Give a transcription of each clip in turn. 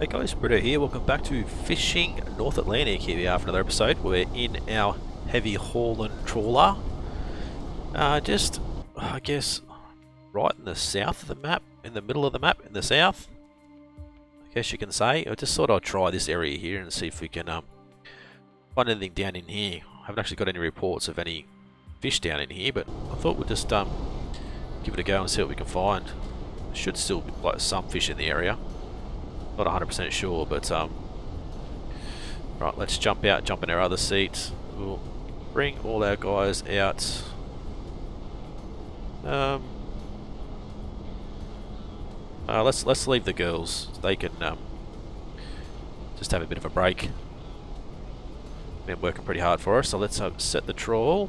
Hey guys, Britto here. Welcome back to Fishing North Atlantic. Here we are for another episode. We're in our heavy hauling trawler. Uh, just, I guess, right in the south of the map, in the middle of the map, in the south. I guess you can say. I just thought I'd try this area here and see if we can um, find anything down in here. I haven't actually got any reports of any fish down in here, but I thought we'd just um, give it a go and see what we can find. Should still be like some fish in the area not 100% sure, but um, right, let's jump out, jump in our other seat. We'll bring all our guys out. Um, uh, let's let's leave the girls. They can um, just have a bit of a break. Been working pretty hard for us, so let's uh, set the trawl,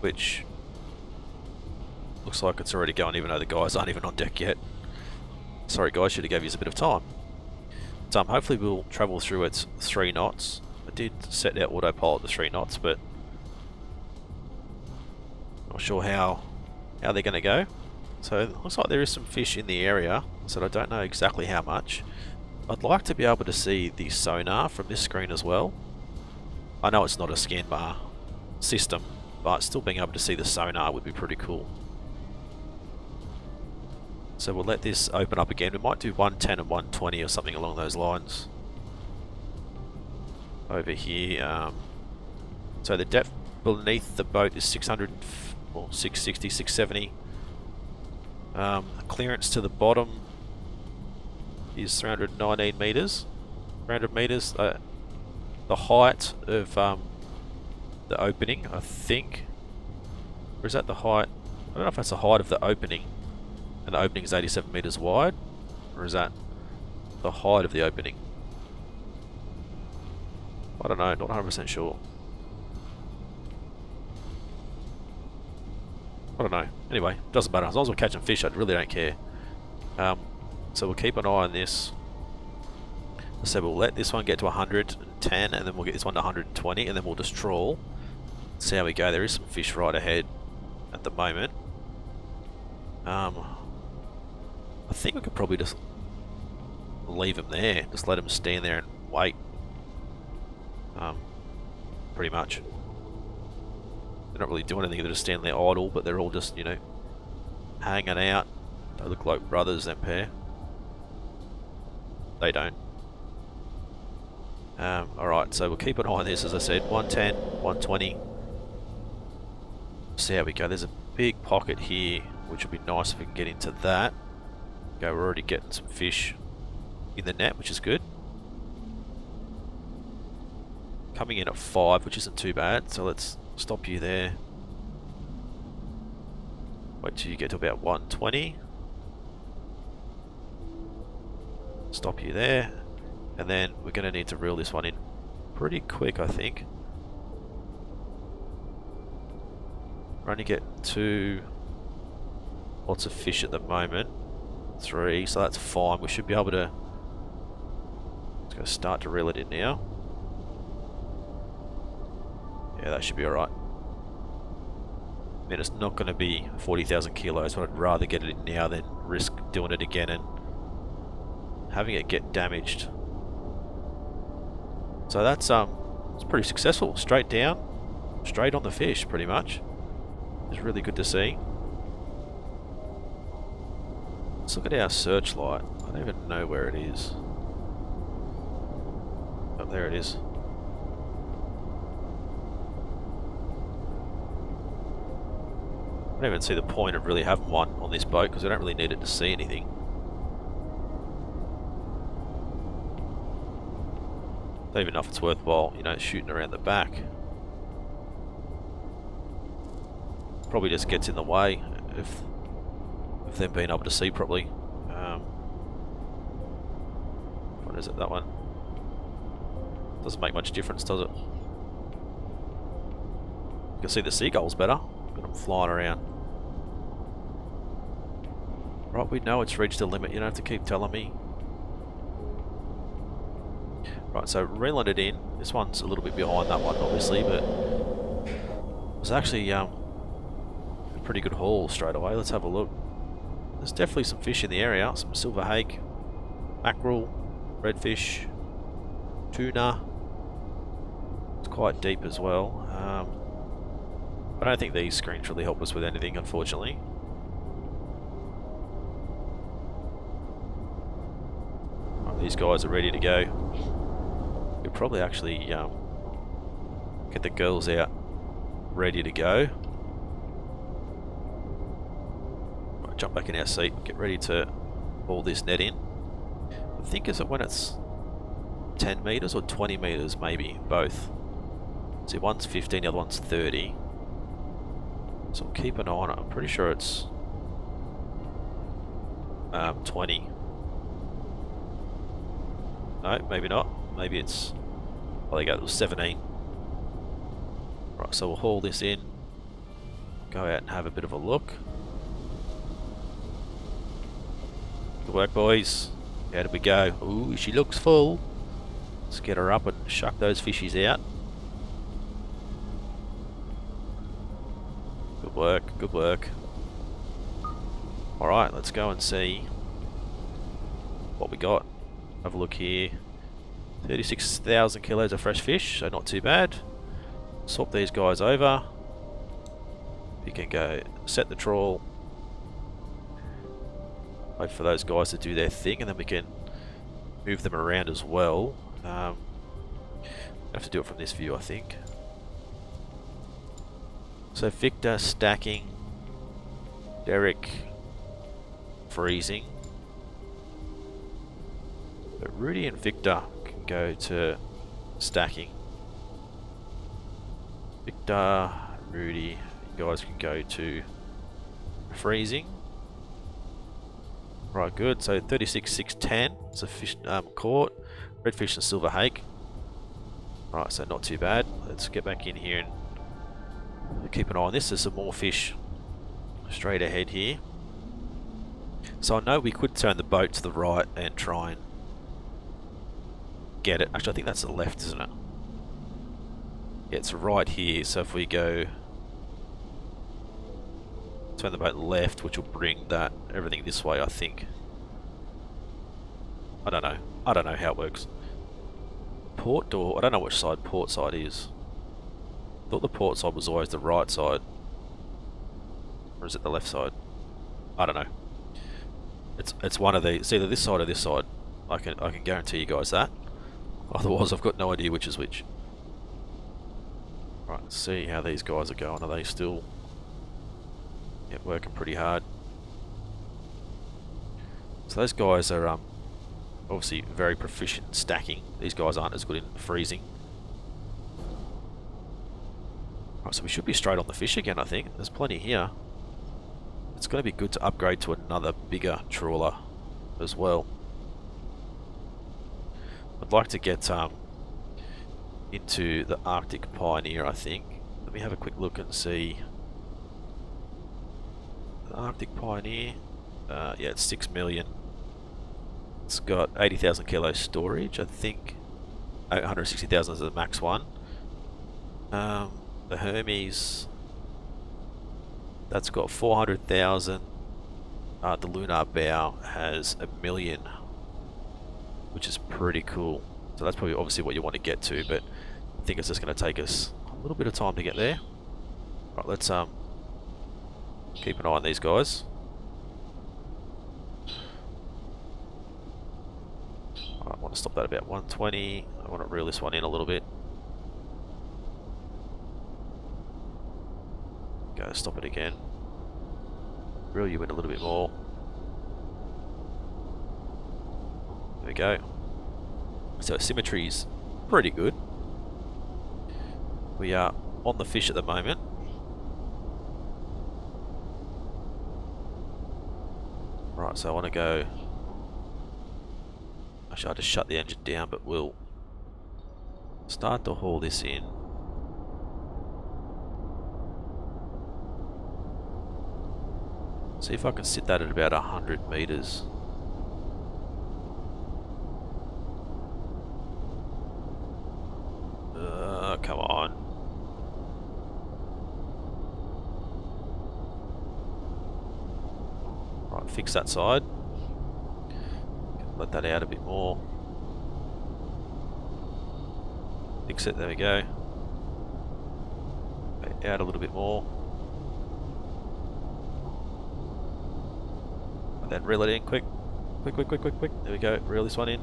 which looks like it's already going, even though the guys aren't even on deck yet. Sorry guys, should have gave you a bit of time. So um, hopefully we'll travel through its 3 knots. I did set our autopilot to 3 knots, but not sure how how they're going to go. So it looks like there is some fish in the area, so I don't know exactly how much. I'd like to be able to see the sonar from this screen as well. I know it's not a Scanmar system, but still being able to see the sonar would be pretty cool. So we'll let this open up again. We might do 110 and 120 or something along those lines. Over here. Um, so the depth beneath the boat is 600 or 660, 670. Um, clearance to the bottom is 319 meters. 300 meters. Uh, the height of um, the opening, I think. Or is that the height? I don't know if that's the height of the opening and the opening is 87 meters wide, or is that the height of the opening? I don't know, not 100% sure. I don't know. Anyway, doesn't matter. As long as we're catching fish, I really don't care. Um, so we'll keep an eye on this. So we'll let this one get to 110, and then we'll get this one to 120, and then we'll just trawl. See how we go. There is some fish right ahead at the moment. Um, I think we could probably just leave them there. Just let them stand there and wait. Um, pretty much. They're not really doing anything, they're just standing there idle, but they're all just, you know, hanging out. They look like brothers, that pair. They don't. Um, Alright, so we'll keep an eye on this, as I said. 110, 120. See how we go. There's a big pocket here, which would be nice if we can get into that. Go, we're already getting some fish in the net, which is good. Coming in at 5, which isn't too bad, so let's stop you there. Wait till you get to about 120. Stop you there. And then we're going to need to reel this one in pretty quick, I think. We're only get two lots of fish at the moment three, so that's fine. We should be able to let's go start to reel it in now. Yeah, that should be alright. I mean, it's not going to be 40,000 kilos, but I'd rather get it in now than risk doing it again and having it get damaged. So that's um, it's pretty successful. Straight down, straight on the fish, pretty much. It's really good to see. Let's look at our searchlight. I don't even know where it is. Oh, there it is. I don't even see the point of really having one on this boat because I don't really need it to see anything. Don't even know if it's worthwhile, you know, shooting around the back. Probably just gets in the way if them being able to see properly. Um, what is it, that one? Doesn't make much difference, does it? You can see the seagulls better. Got them flying around. Right, we know it's reached a limit. You don't have to keep telling me. Right, so it in. This one's a little bit behind that one, obviously, but it was actually um, a pretty good haul straight away. Let's have a look. There's definitely some fish in the area, some silver hake. mackerel, redfish, tuna. It's quite deep as well. Um, I don't think these screens really help us with anything, unfortunately. these guys are ready to go. We'll probably actually um, get the girls out ready to go. Right, jump back in our seat, get ready to haul this net in. I think is it when it's 10 metres or 20 metres maybe, both. See, one's 15, the other one's 30. So I'll keep an eye on it. I'm pretty sure it's um, 20. No, maybe not. Maybe it's... Oh, there you go, it was 17. Right, so we'll haul this in. Go out and have a bit of a look. Good work, boys. How did we go? Ooh, she looks full. Let's get her up and shuck those fishies out. Good work, good work. Alright, let's go and see what we got. Have a look here. 36,000 kilos of fresh fish, so not too bad. Swap these guys over. You can go set the trawl. Wait for those guys to do their thing and then we can move them around as well. Um, have to do it from this view I think. So Victor stacking, Derek freezing. But Rudy and Victor can go to stacking. Victor, Rudy, you guys can go to freezing. Right, good. So 36, 610. It's a fish um, caught. Redfish and silver hake. Right, so not too bad. Let's get back in here and keep an eye on this. There's some more fish straight ahead here. So I know we could turn the boat to the right and try and get it. Actually, I think that's the left, isn't it? Yeah, it's right here. So if we go turn the boat left, which will bring that everything this way, I think. I don't know. I don't know how it works. Port door. I don't know which side port side is. I thought the port side was always the right side. Or is it the left side? I don't know. It's it's one of these. It's either this side or this side. I can I can guarantee you guys that. Otherwise, I've got no idea which is which. Right, see how these guys are going. Are they still yep, working pretty hard? So those guys are um, obviously very proficient in stacking. These guys aren't as good in freezing. Right, so we should be straight on the fish again, I think. There's plenty here. It's going to be good to upgrade to another bigger trawler as well. I'd like to get um, into the Arctic Pioneer, I think. Let me have a quick look and see. Arctic Pioneer, uh, yeah, it's 6 million. It's got 80,000 kilo storage, I think. 160,000 is the max one. Um, the Hermes, that's got 400,000. Uh, the Lunar Bow has a million which is pretty cool. So that's probably obviously what you want to get to, but I think it's just going to take us a little bit of time to get there. Right, let's um keep an eye on these guys. I want to stop that about 120. I want to reel this one in a little bit. Go, stop it again. Reel you in a little bit more. There we go. So symmetry is pretty good. We are on the fish at the moment. So I want to go... Actually, I'll just shut the engine down, but we'll start to haul this in. See if I can sit that at about 100 metres. come on. Right, fix that side. let that out a bit more. Fix it, there we go. Out a little bit more. And then reel it in quick. Quick, quick, quick, quick, quick. There we go, reel this one in.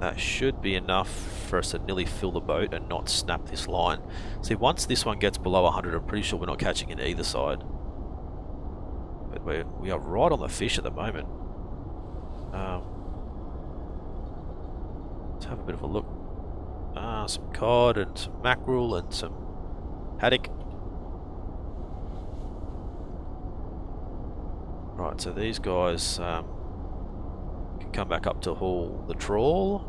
That should be enough for us to nearly fill the boat and not snap this line. See, once this one gets below 100, I'm pretty sure we're not catching it either side. We're, we are right on the fish at the moment. Um, let's have a bit of a look. Ah, some cod and some mackerel and some haddock. Right, so these guys um, can come back up to haul the trawl.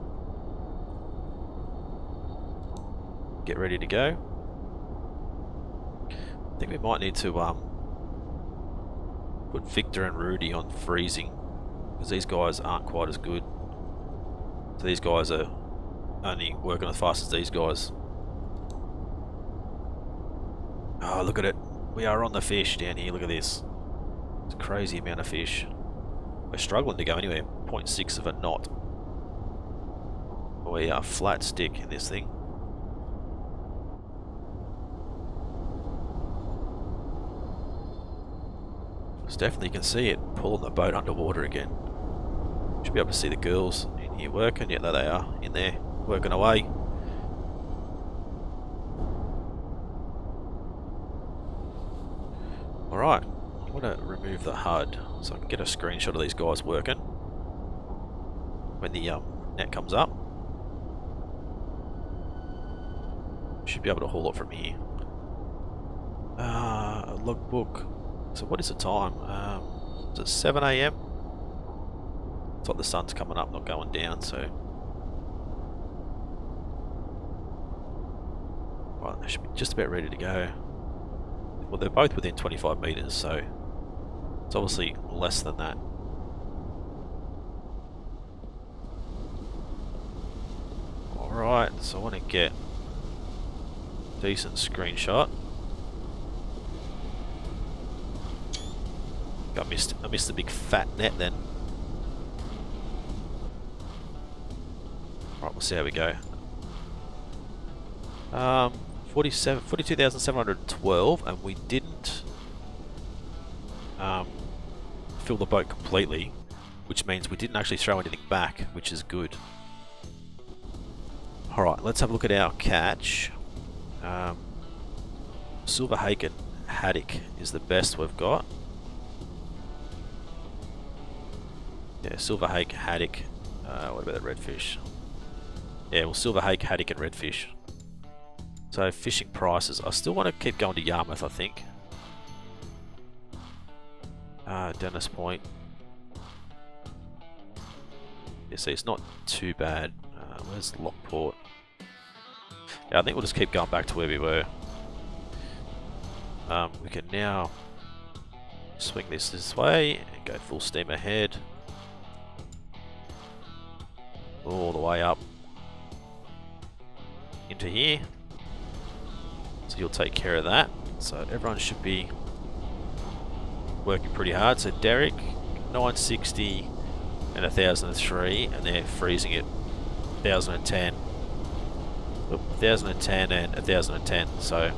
Get ready to go. I think we might need to um, put Victor and Rudy on freezing because these guys aren't quite as good. So these guys are only working as fast as these guys. Oh, look at it. We are on the fish down here. Look at this. It's a crazy amount of fish. We're struggling to go anywhere. 0.6 of a knot. We are flat stick in this thing. Definitely you can see it pulling the boat underwater again. Should be able to see the girls in here working. Yeah, there they are in there working away. Alright, I'm going to remove the HUD so I can get a screenshot of these guys working when the um, net comes up. Should be able to haul it from here. Uh, logbook. So what is the time? Um, is it 7am? It's like the sun's coming up, not going down, so... Right, they should be just about ready to go. Well, they're both within 25 metres, so it's obviously less than that. Alright, so I want to get decent screenshot. I missed I missed the big fat net then. Alright, we'll see how we go. Um 47 42,712 and we didn't um, fill the boat completely, which means we didn't actually throw anything back, which is good. Alright, let's have a look at our catch. Um, Silver Hake and Haddock is the best we've got. Yeah, Silver Hake, Haddock. Uh, what about the redfish? Yeah, well, Silver Hake, Haddock and redfish. So fishing prices. I still want to keep going to Yarmouth, I think. Uh, Dennis Point. Yeah, see, it's not too bad. Uh, where's Lockeport? Yeah, I think we'll just keep going back to where we were. Um, we can now swing this this way and go full steam ahead. All the way up into here. So you'll take care of that. So everyone should be working pretty hard. So Derek, 960 and 1003, and they're freezing it 1010. 1010 and 1010. So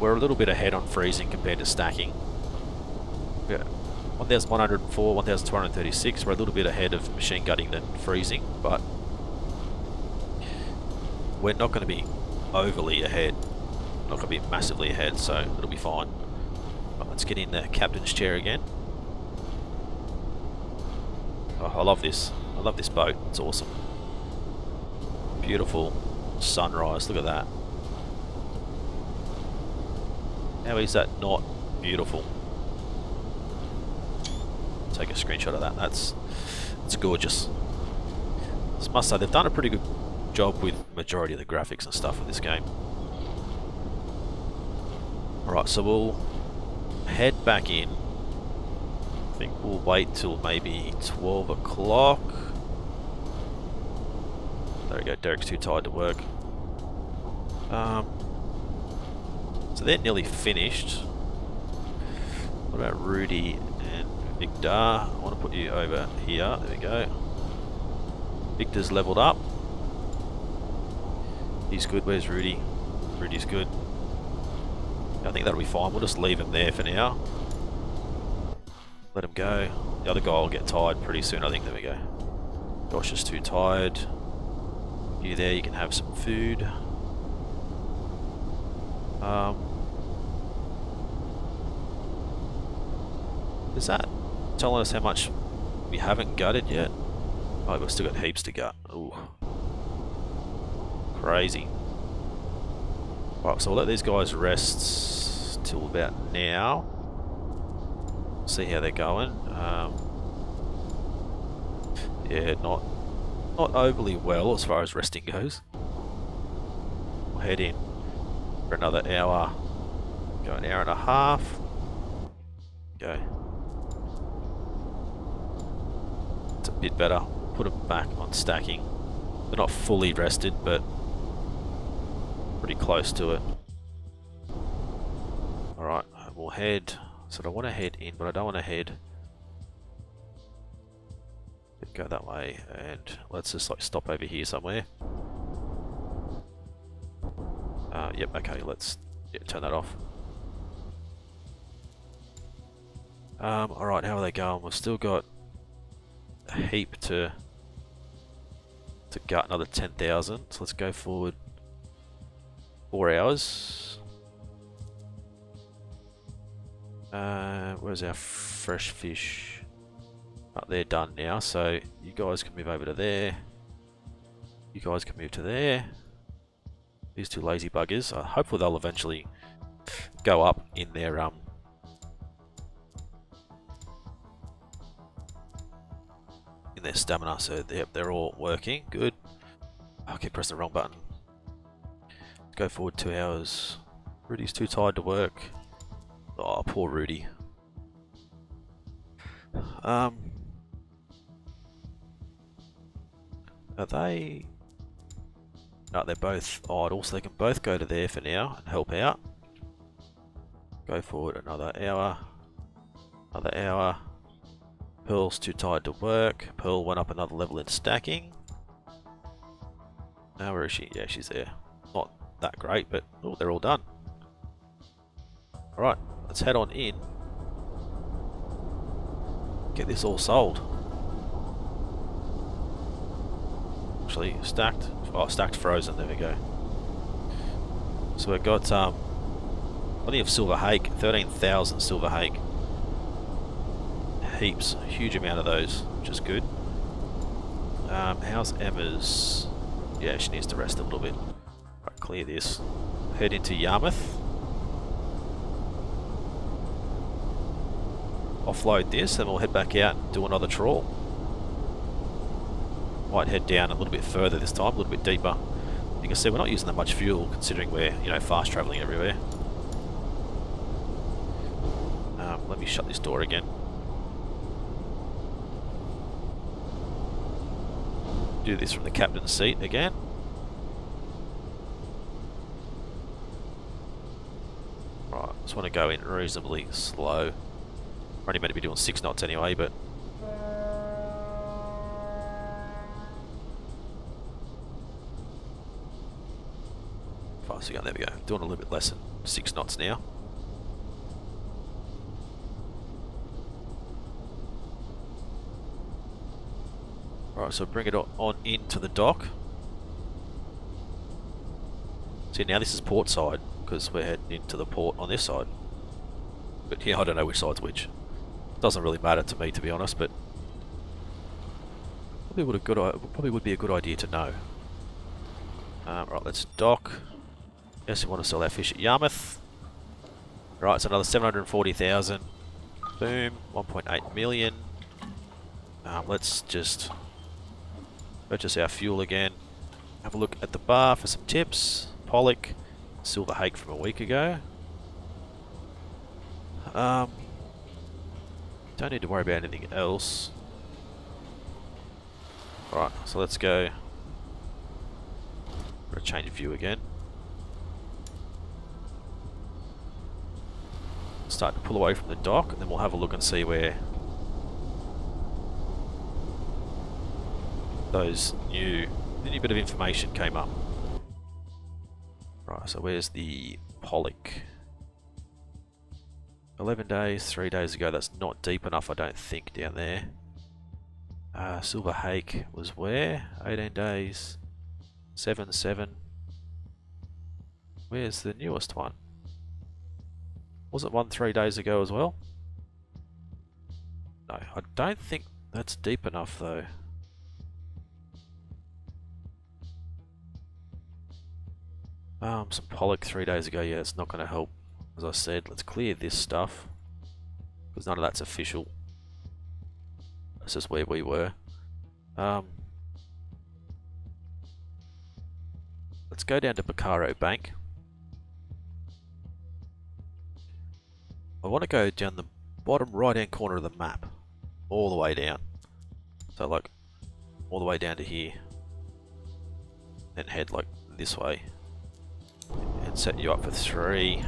we're a little bit ahead on freezing compared to stacking. Yeah, 1104, 1236. We're a little bit ahead of machine gutting than freezing, but we're not going to be overly ahead. Not going to be massively ahead, so it'll be fine. Right, let's get in the captain's chair again. Oh, I love this. I love this boat. It's awesome. Beautiful sunrise. Look at that. How is that not beautiful? Take a screenshot of that. That's it's gorgeous. I must say they've done a pretty good job with majority of the graphics and stuff in this game. Alright, so we'll head back in. I think we'll wait till maybe 12 o'clock. There we go, Derek's too tired to work. Um, so they're nearly finished. What about Rudy Victor, I want to put you over here. There we go. Victor's leveled up. He's good. Where's Rudy? Rudy's good. I think that'll be fine. We'll just leave him there for now. Let him go. The other guy will get tired pretty soon, I think. There we go. Josh is too tired. You there, you can have some food. Um, is that telling us how much we haven't gutted yet? Oh, we've still got heaps to gut. Ooh. Crazy. Right, so we'll let these guys rest till about now. See how they're going. Um, yeah, not not overly well as far as resting goes. We'll head in for another hour. Go an hour and a half. Go. It's a bit better. Put them back on stacking. They're not fully rested, but pretty close to it. Alright, we'll head. So I want to head in, but I don't want to head go that way and let's just like stop over here somewhere. Uh, yep, okay, let's yeah, turn that off. Um, alright, how are they going? We've still got a heap to to gut another 10,000. So let's go forward four hours. Uh, where's our fresh fish? they're done now, so you guys can move over to there. You guys can move to there. These two lazy buggers. Uh, hopefully they'll eventually go up in their um their stamina. So they're, they're all working. Good. Keep pressing the wrong button. Go forward two hours. Rudy's too tired to work. Oh, poor Rudy. Um, Are they... No, they're both idle, so they can both go to there for now and help out. Go forward another hour. Another hour. Pearl's too tired to work. Pearl went up another level in stacking. Now where is she? Yeah, she's there. Not that great, but oh, they're all done. Alright, let's head on in. Get this all sold. actually stacked. Oh, stacked frozen. There we go. So we've got um, plenty of silver hake. 13,000 silver hake. Heaps. A huge amount of those, which is good. Um, how's Emma's? Yeah, she needs to rest a little bit. Right, clear this. Head into Yarmouth. Offload this, and we'll head back out and do another trawl might head down a little bit further this time, a little bit deeper. You can see we're not using that much fuel considering we're, you know, fast travelling everywhere. Um, let me shut this door again. Do this from the captain's seat again. Right, just want to go in reasonably slow. We're only meant to be doing 6 knots anyway, but faster. There we go. Doing a little bit less than six knots now. Alright, so bring it on into the dock. See, now this is port side, because we're heading into the port on this side. But yeah, I don't know which side's which. Doesn't really matter to me, to be honest, but probably would, a good, probably would be a good idea to know. Um, right, let's dock. Guess we want to sell our fish at Yarmouth. Right, it's another 740,000. Boom, 1.8 million. Um, let's just purchase our fuel again. Have a look at the bar for some tips. Pollock, silver hake from a week ago. Um, don't need to worry about anything else. Right, so let's go. Got to change view again. start to pull away from the dock and then we'll have a look and see where those new, new bit of information came up. Right, so where's the Pollock? 11 days, 3 days ago, that's not deep enough I don't think down there. Uh, Silver Hake was where? 18 days, 7, 7. Where's the newest one? Was it one three days ago as well? No, I don't think that's deep enough though. Um, some pollock three days ago, yeah, it's not going to help. As I said, let's clear this stuff. Because none of that's official. This is where we were. Um, let's go down to Baccaro Bank. I want to go down the bottom right hand corner of the map. All the way down. So like, all the way down to here. and head like this way set you up for three.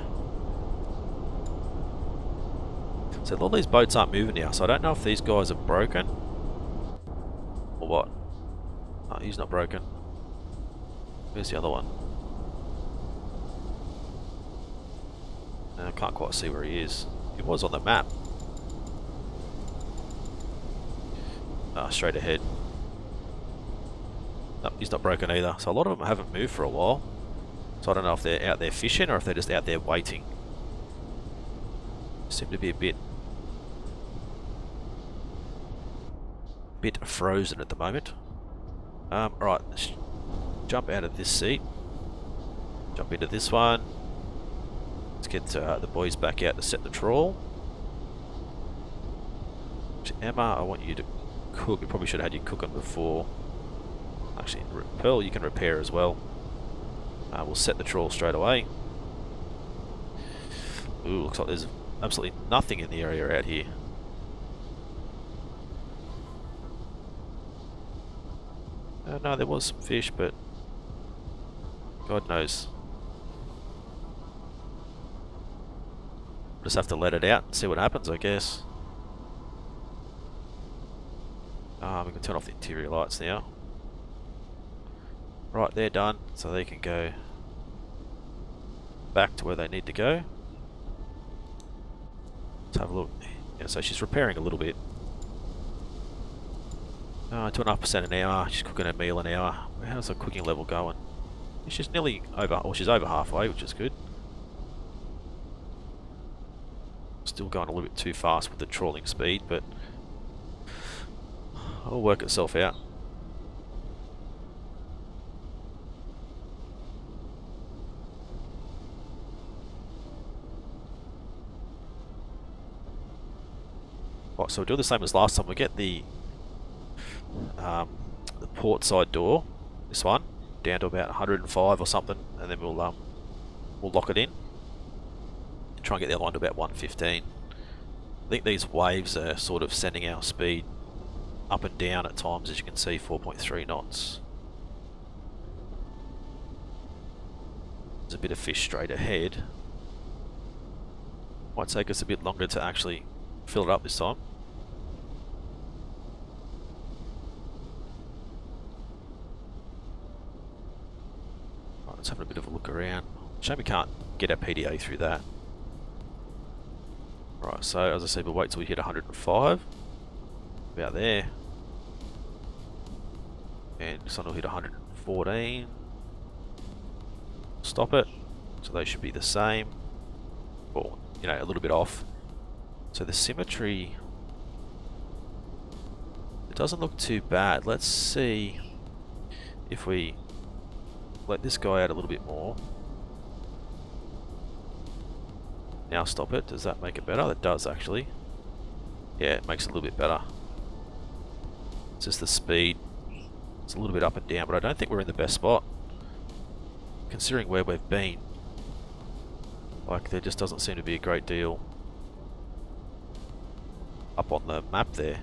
So all these boats aren't moving now, so I don't know if these guys are broken or what. Oh, he's not broken. Where's the other one? I can't quite see where he is. He was on the map. Ah, straight ahead. Nope, he's not broken either. So a lot of them haven't moved for a while. So I don't know if they're out there fishing or if they're just out there waiting. Seem to be a bit bit frozen at the moment. Um, right, let's jump out of this seat. Jump into this one. Let's get uh, the boys back out to set the trawl. Emma, I want you to cook. We probably should have had you cooking before. Actually, Pearl, you can repair as well. Uh, we'll set the trawl straight away. Ooh, looks like there's absolutely nothing in the area out here. Uh, no, there was some fish, but God knows. Just have to let it out and see what happens, I guess. Um, we can turn off the interior lights now. Right, they're done, so they can go back to where they need to go. Let's have a look. Yeah, so she's repairing a little bit. Uh, two and a half percent an hour. She's cooking a meal an hour. How's the cooking level going? She's nearly over, or she's over halfway, which is good. Still going a little bit too fast with the trawling speed, but it'll work itself out. So we'll do the same as last time. We get the um, the port side door, this one, down to about 105 or something, and then we'll um, we'll lock it in. Try and get the other one to about 115. I think these waves are sort of sending our speed up and down at times, as you can see, 4.3 knots. There's a bit of fish straight ahead. Might take us a bit longer to actually fill it up this time. Have a bit of a look around. Shame we can't get our PDA through that. Right, so as I said, we'll wait till we hit 105. About there. And sun will hit 114. Stop it. So they should be the same. Or, you know, a little bit off. So the symmetry... It doesn't look too bad. Let's see if we let this guy out a little bit more. Now stop it. Does that make it better? That does actually. Yeah, it makes it a little bit better. It's just the speed. It's a little bit up and down, but I don't think we're in the best spot. Considering where we've been. Like, there just doesn't seem to be a great deal up on the map there.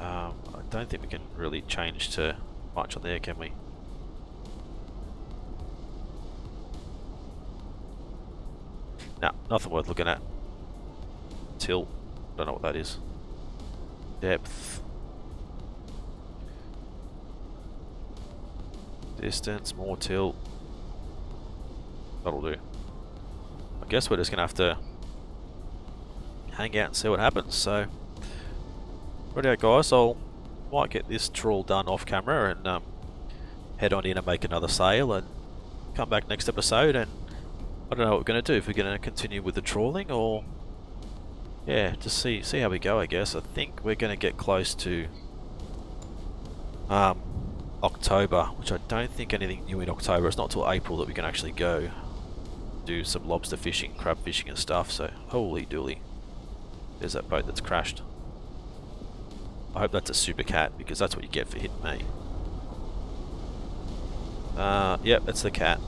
Um, I don't think we can really change to much on there, can we? Nah, nothing worth looking at. Tilt. Don't know what that is. Depth. Distance, more tilt. That'll do. I guess we're just going to have to hang out and see what happens, so... Right out guys, I'll might get this trawl done off camera and um, head on in and make another sail and come back next episode and I don't know what we're going to do, if we're going to continue with the trawling or yeah, just see see how we go I guess. I think we're going to get close to um, October, which I don't think anything new in October. It's not till April that we can actually go do some lobster fishing, crab fishing and stuff, so holy dooly. There's that boat that's crashed. I hope that's a super cat because that's what you get for hitting me. Uh, yep, that's the cat.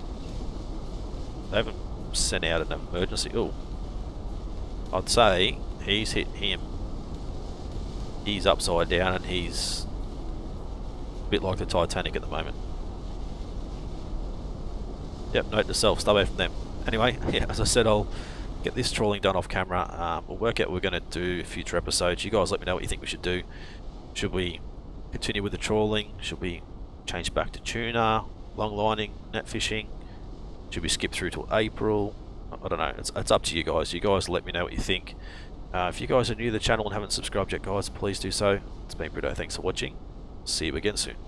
They haven't sent out an emergency. Oh, I'd say he's hit him. He's upside down and he's a bit like the Titanic at the moment. Yep, note to self, stay away from them. Anyway, yeah, as I said, I'll get this trawling done off camera. Um, we'll work out what we're going to do future episodes. You guys let me know what you think we should do. Should we continue with the trawling? Should we change back to tuna, long lining, net fishing? Should we skip through till April? I don't know. It's, it's up to you guys. You guys let me know what you think. Uh, if you guys are new to the channel and haven't subscribed yet, guys, please do so. It's been Britto. Thanks for watching. See you again soon.